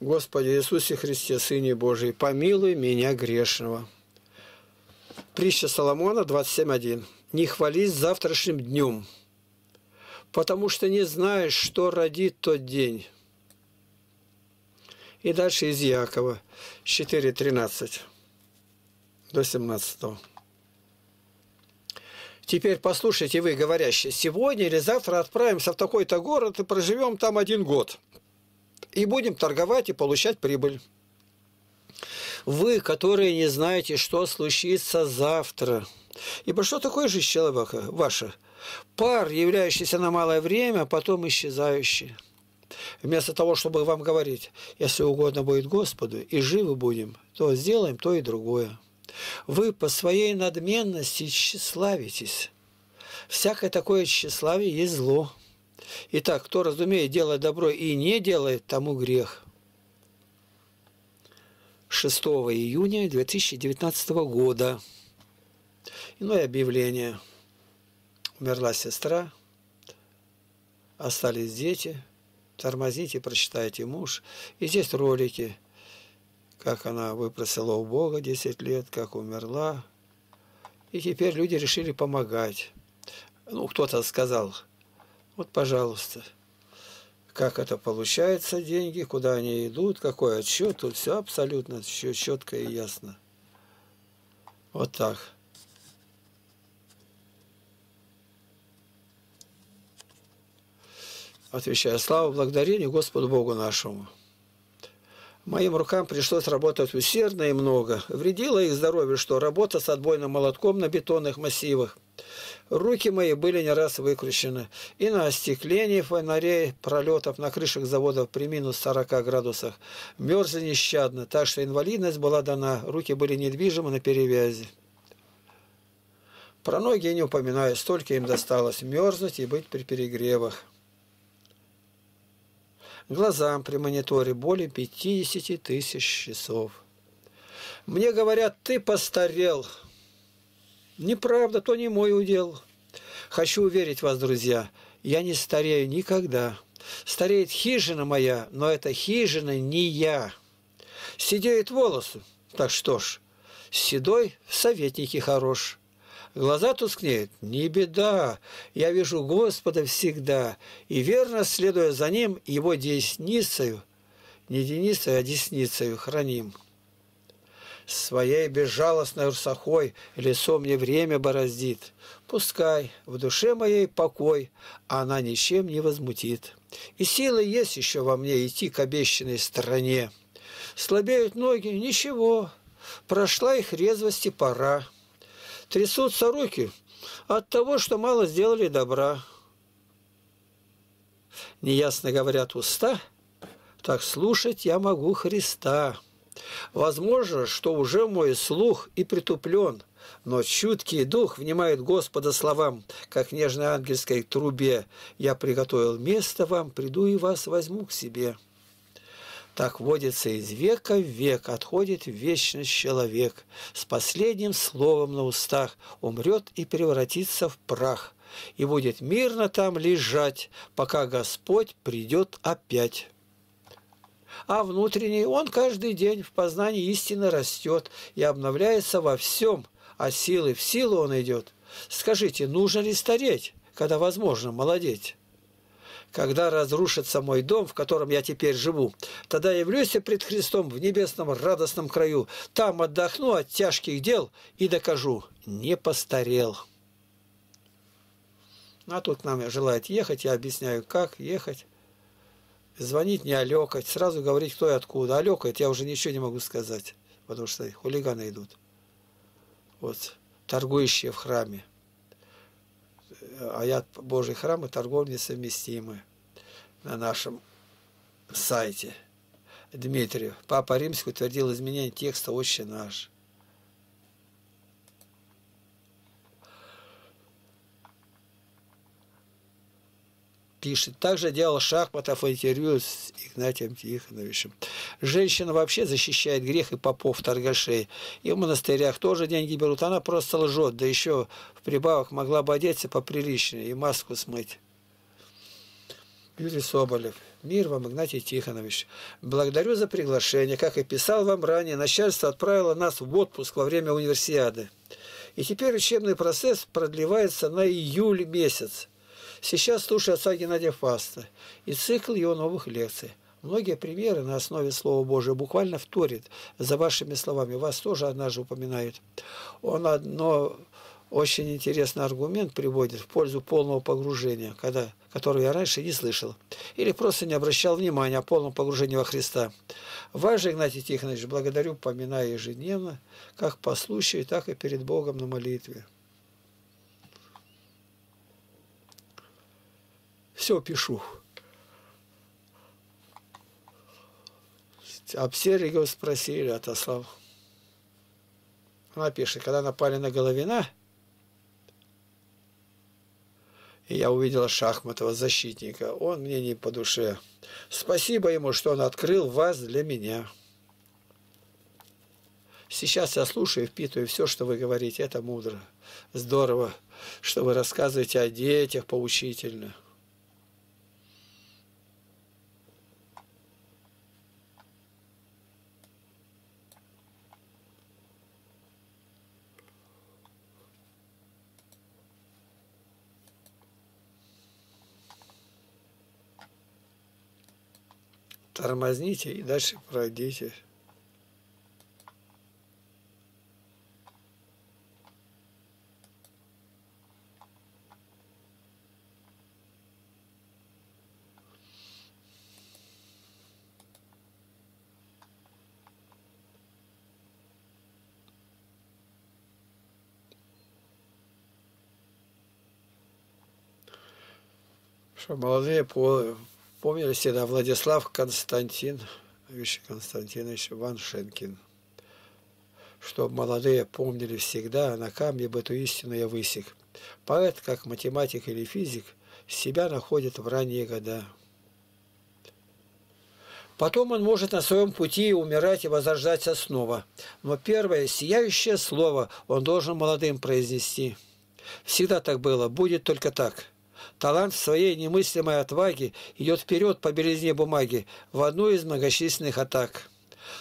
Господи Иисусе Христе, Сыне Божий, помилуй меня грешного. Притча Соломона 27.1. Не хвались завтрашним днем, потому что не знаешь, что родит тот день. И дальше из Якова 4.13 до 17. Теперь послушайте вы, говорящие, сегодня или завтра отправимся в такой-то город и проживем там один год. И будем торговать и получать прибыль. Вы, которые не знаете, что случится завтра. Ибо что такое жизнь человека ваша? Пар, являющийся на малое время, потом исчезающий. Вместо того, чтобы вам говорить, если угодно будет Господу, и живы будем, то сделаем то и другое. Вы по своей надменности тщеславитесь. Всякое такое тщеславие есть зло. Итак, кто разумеет делать добро и не делает, тому грех. 6 июня 2019 года. Иное объявление. Умерла сестра, остались дети. Тормозите, прочитайте муж. И здесь ролики – как она выпросила у Бога 10 лет, как умерла. И теперь люди решили помогать. Ну, кто-то сказал, вот, пожалуйста, как это получается, деньги, куда они идут, какой отсчет, тут все абсолютно все четко и ясно. Вот так. Отвечаю, слава благодарению Господу Богу нашему. Моим рукам пришлось работать усердно и много. Вредило их здоровью, что работа с отбойным молотком на бетонных массивах. Руки мои были не раз выкручены. И на остеклении фонарей, пролетов на крышах заводов при минус 40 градусах. Мерзли нещадно, так что инвалидность была дана, руки были недвижимы на перевязи. Про ноги не упоминаю, столько им досталось мерзнуть и быть при перегревах глазам при мониторе более 50 тысяч часов. Мне говорят, ты постарел. Неправда, то не мой удел. Хочу уверить вас, друзья, я не старею никогда. Стареет хижина моя, но эта хижина не я. Сидеют волосы. Так что ж, седой советники хорош. Глаза тускнеют? Не беда. Я вижу Господа всегда, и верно, следуя за Ним, Его десницею, не деницею, а десницею храним. Своей безжалостной урсахой лицо мне время бороздит. Пускай в душе моей покой, она ничем не возмутит. И силы есть еще во мне идти к обещанной стране. Слабеют ноги, ничего, прошла их резвости пора. Трясутся руки от того, что мало сделали добра. Неясно говорят уста, так слушать я могу Христа. Возможно, что уже мой слух и притуплен, но чуткий дух внимает Господа словам, как нежной ангельской трубе. Я приготовил место вам, приду и вас возьму к себе. Так водится из века в век, отходит в вечность человек. С последним словом на устах умрет и превратится в прах. И будет мирно там лежать, пока Господь придет опять. А внутренний он каждый день в познании истины растет и обновляется во всем, а силы в силу он идет. Скажите, нужно ли стареть, когда возможно молодеть? Когда разрушится мой дом, в котором я теперь живу, тогда явлюсь я пред Христом в небесном радостном краю. Там отдохну от тяжких дел и докажу, не постарел. А тут нам желает ехать, я объясняю, как ехать. Звонить не олекать, сразу говорить, кто и откуда. Олекать я уже ничего не могу сказать, потому что хулиганы идут. Вот, торгующие в храме аят Божий храм и торговля несовместимы на нашем сайте. Дмитрию. Папа Римский утвердил изменение текста «Отче наш». пишет. Также делал Шахматов интервью с Игнатием Тихоновичем. Женщина вообще защищает грех и попов торгашей. И в монастырях тоже деньги берут. Она просто лжет. Да еще в прибавок могла бы одеться поприличнее и маску смыть. Юрий Соболев. Мир вам, Игнатий Тихонович. Благодарю за приглашение. Как и писал вам ранее, начальство отправило нас в отпуск во время универсиады. И теперь учебный процесс продлевается на июль месяц. Сейчас слушаю отца Геннадия Фаста и цикл его новых лекций. Многие примеры на основе Слова Божия буквально вторит за вашими словами. Вас тоже однажды упоминают. Он одно очень интересный аргумент приводит в пользу полного погружения, когда, который я раньше не слышал, или просто не обращал внимания о полном погружении во Христа. Вас же, Игнатий Тихонович, благодарю, поминая ежедневно, как по случаю, так и перед Богом на молитве. Все пишу. Об Сергию спросили, отослал. Она пишет, когда напали на Головина, и я увидел Шахматова, защитника. Он мне не по душе. Спасибо ему, что он открыл вас для меня. Сейчас я слушаю и впитываю все, что вы говорите. Это мудро. Здорово, что вы рассказываете о детях поучительно. Тормозните и дальше пройдите. что молодые Помнили всегда Владислав Константин, Вище Константинович Ваншенкин. Чтоб молодые помнили всегда, на камне бы эту истину я высек. Поэт, как математик или физик, себя находит в ранние года. Потом он может на своем пути умирать и возрождаться снова. Но первое сияющее слово он должен молодым произнести. Всегда так было, будет только так. Талант своей немыслимой отваге идет вперед по белизне бумаги в одну из многочисленных атак.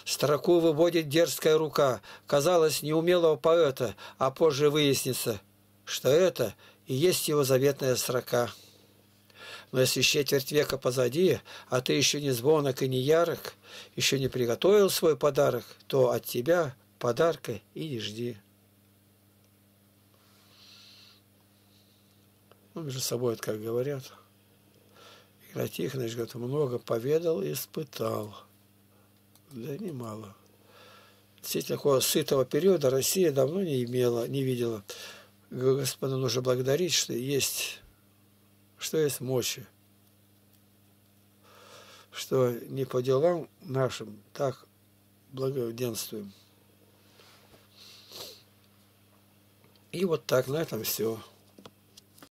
Строку выводит дерзкая рука, казалось, неумелого поэта, а позже выяснится, что это и есть его заветная строка. Но если четверть века позади, а ты еще не звонок и не ярок, еще не приготовил свой подарок, то от тебя подарка и не жди. Между собой, это как говорят. Игнат Тихонович, говорит, много поведал и испытал. Да немало. Действительно, такого сытого периода Россия давно не имела, не видела. Господа нужно благодарить, что есть, что есть мощи. Что не по делам нашим так благоденствуем. И вот так на этом все.